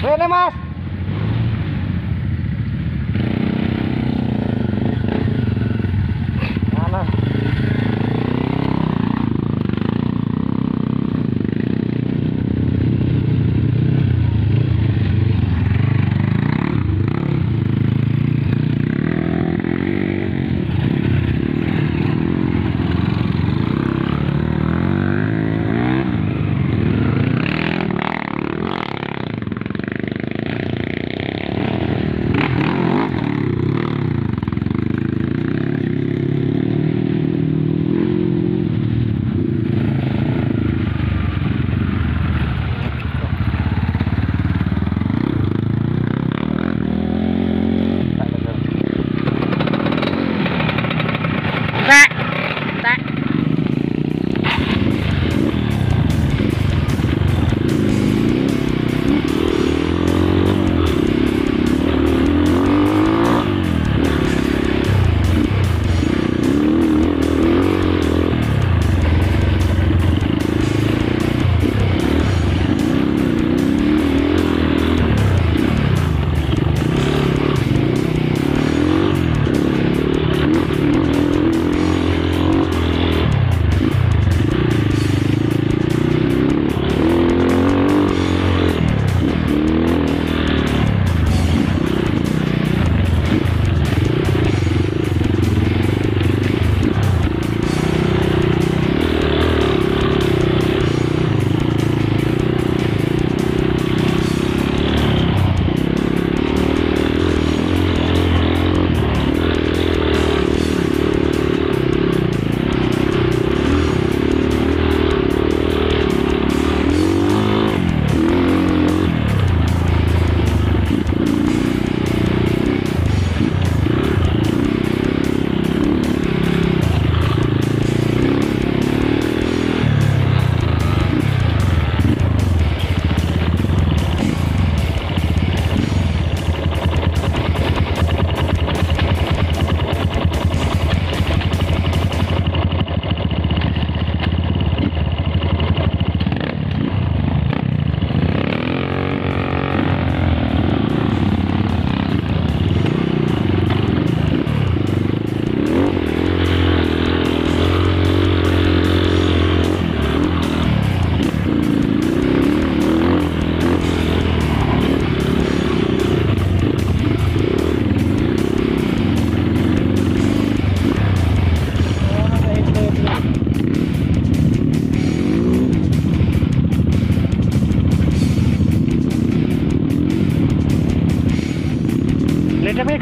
Buena mas.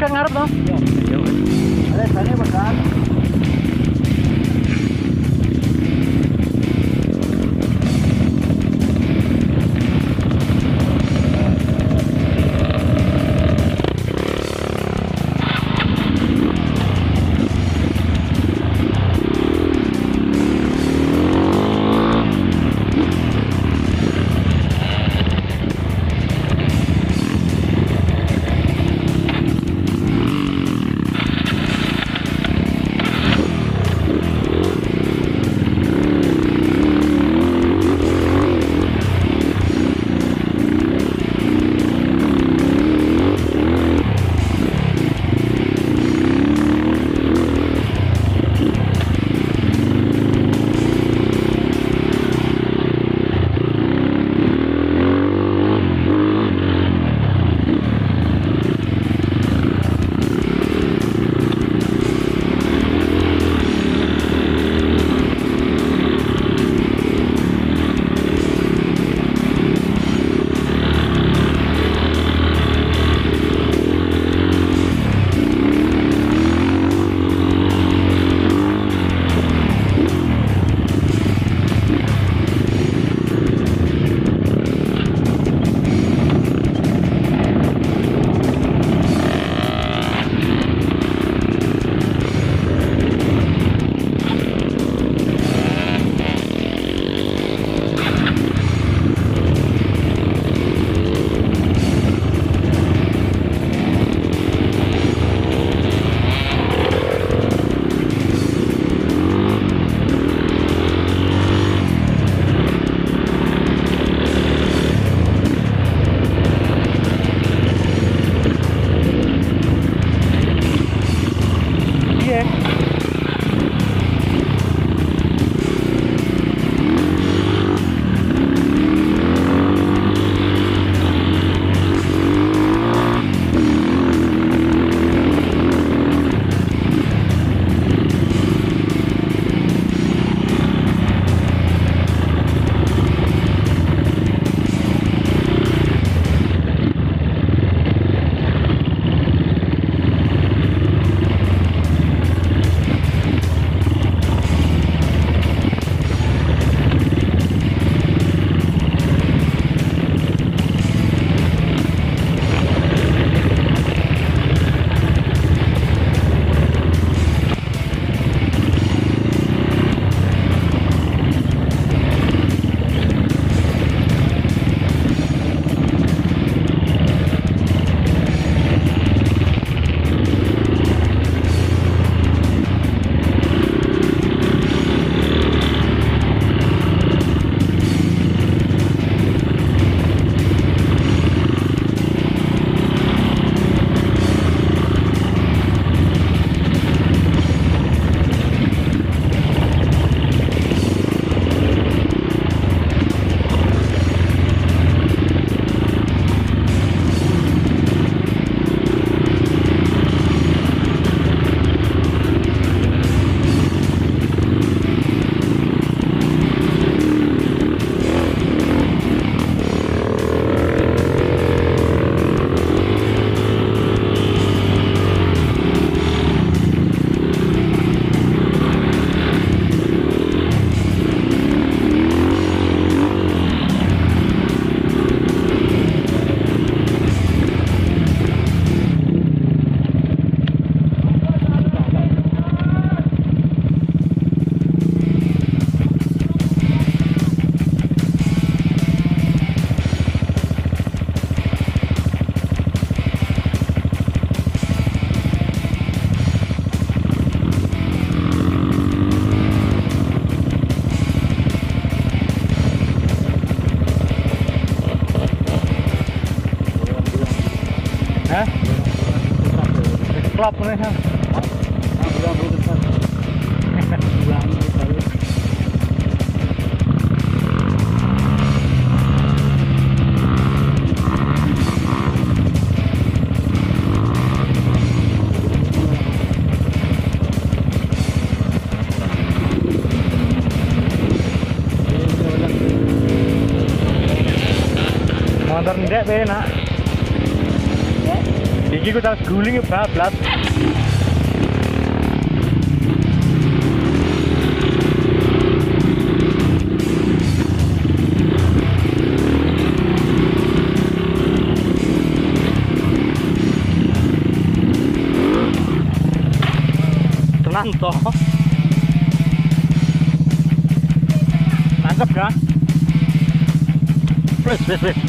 Lihat kami kan ngarep no. Ada sana bakal. Motor ndek be nak. Iki ku tas guling bablas. Tenang toh. Mantap kan? Wes wes wes.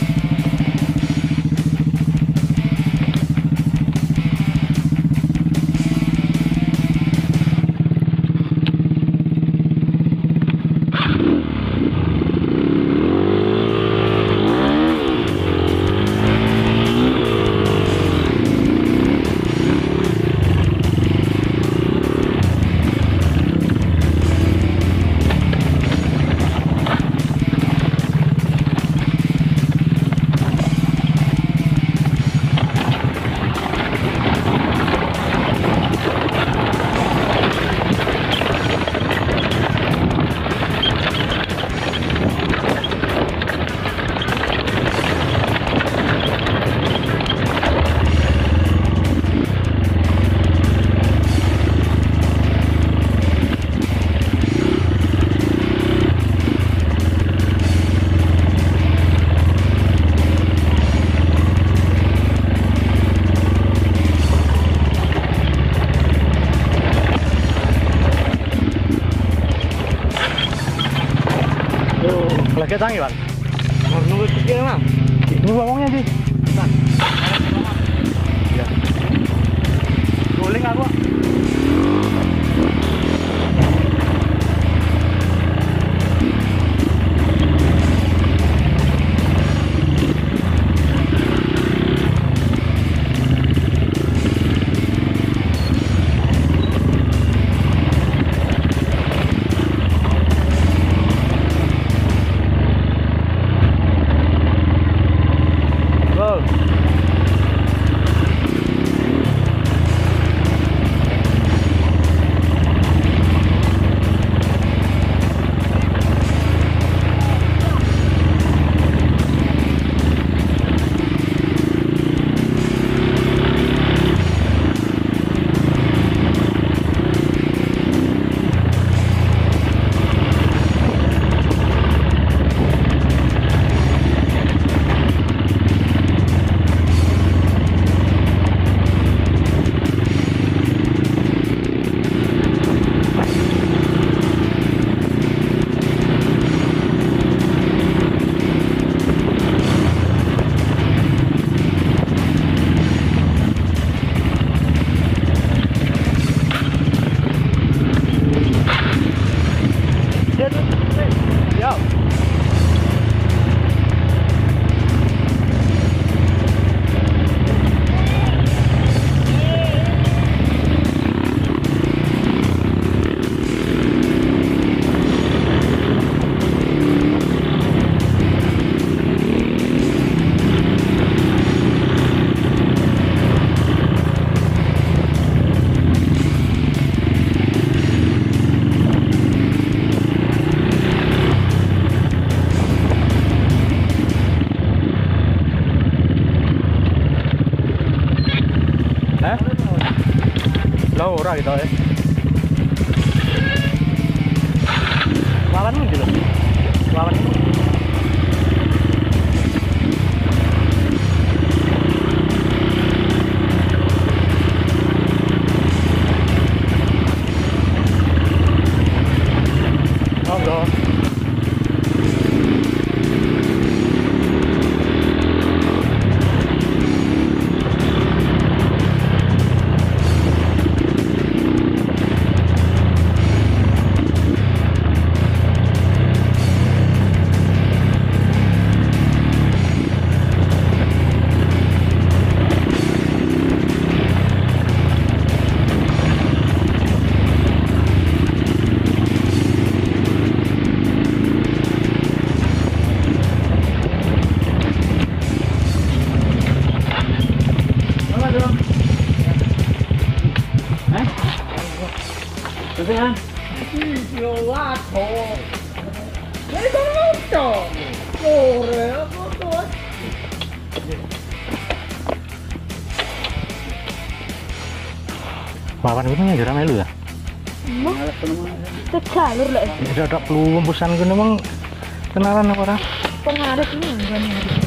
Daniel. Lah ora gitu ya. Lawan gitu loh. Lawan. Ada ada perlu hembusan gunung emang kenalan apa ora? Pengaruh ini enggak nih.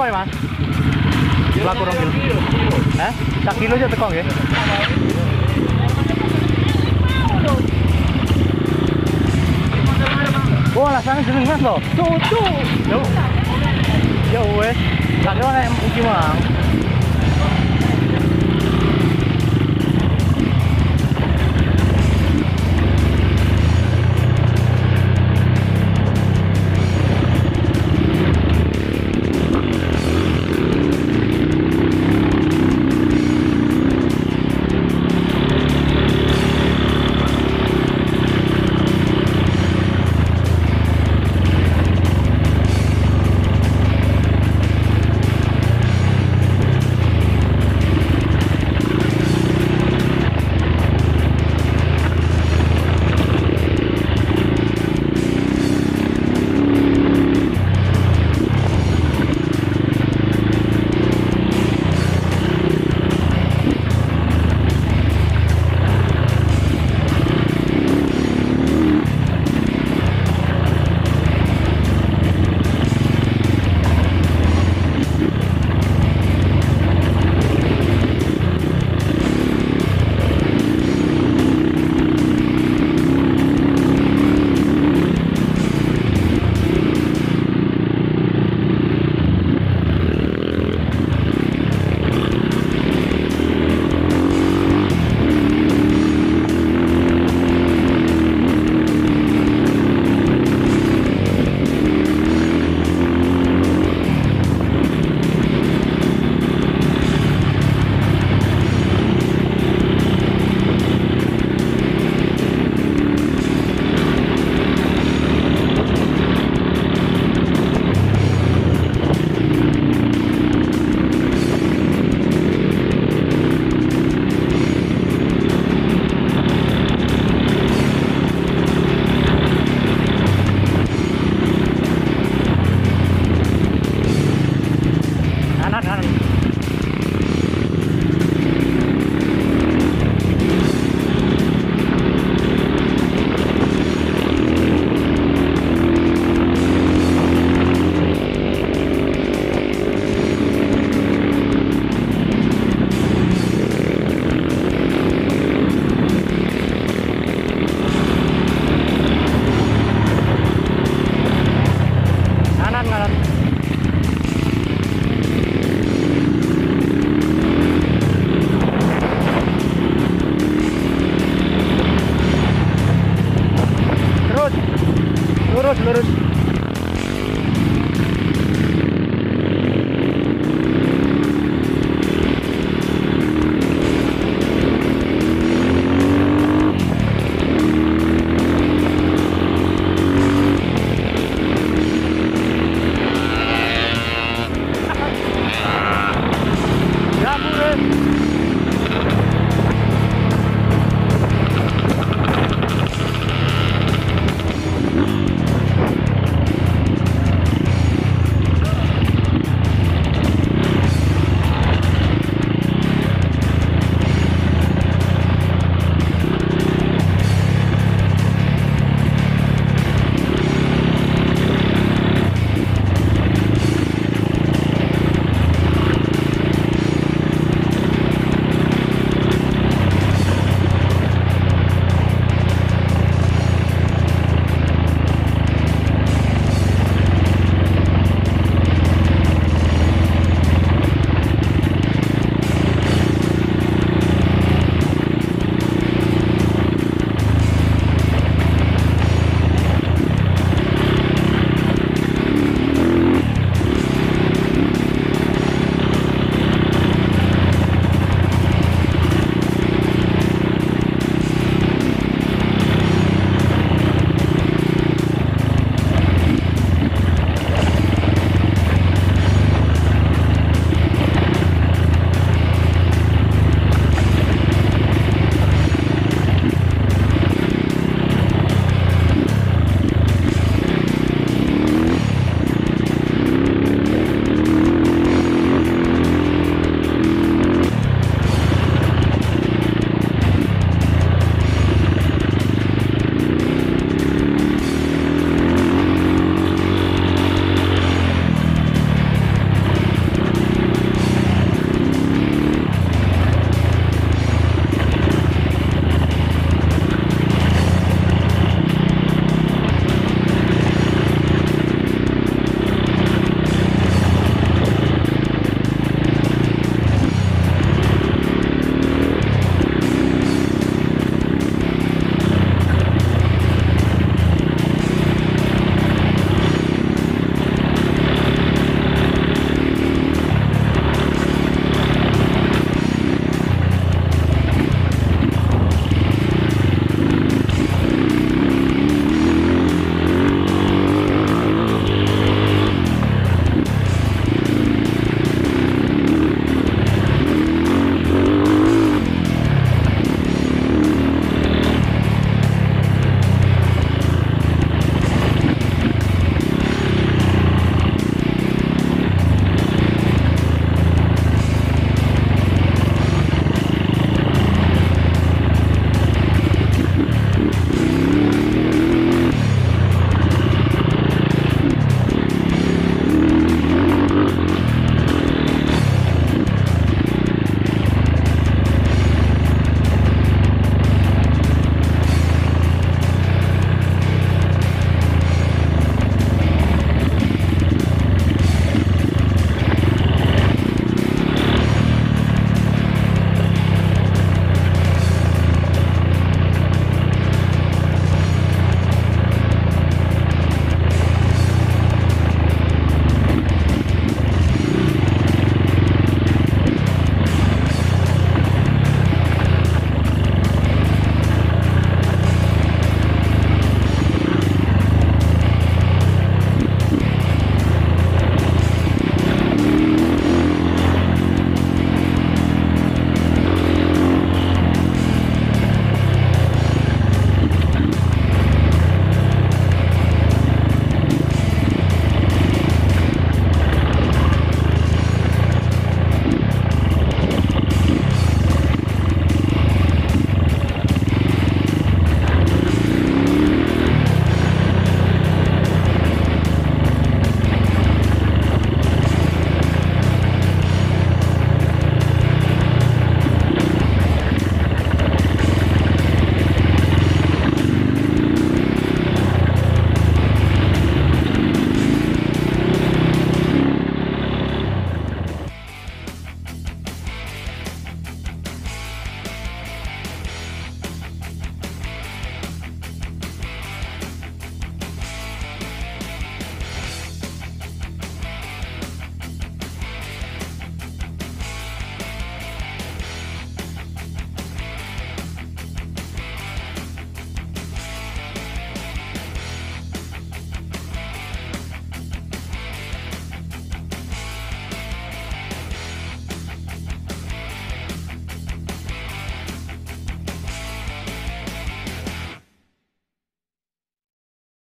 Teko ya mas? Laku rong kilo. Hah? Sak kilo aja teko ya? Oh, alasannya jeneng mas loh. Cucu. Yo. Ya wes. Lagi mana yang uji mang?